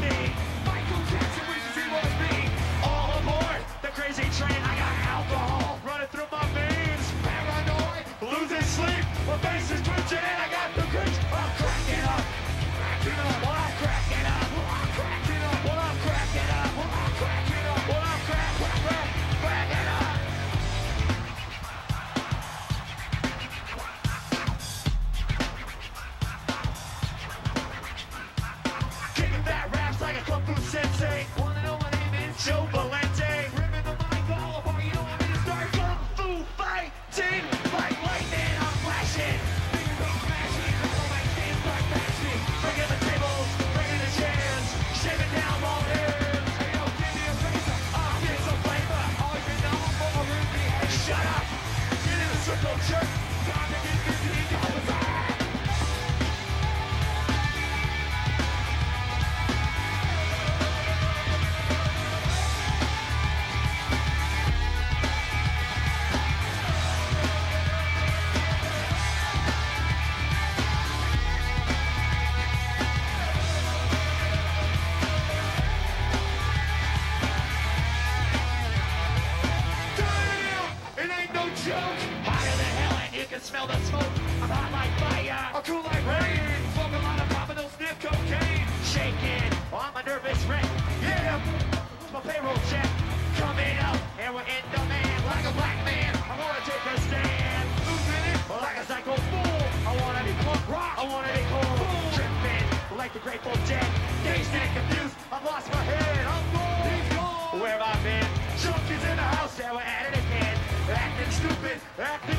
me. smell the smoke. I'm hot like fire. I'm cool like rain. Smoke a lot of dominoes, sniff cocaine. Shaking. Oh, I'm a nervous wreck. Yeah. It's my payroll check. Coming up. And we're in demand. Like a black man. I want to take a stand. Losing it. Like a psycho fool. I want to be punk rock. I want to be cool. Tripping. Like the Grateful Dead. Dazed and confused. I've lost my head. I'm gone. Where have I been? Junkeez in the house. Yeah, we're at it again. Acting stupid. Acting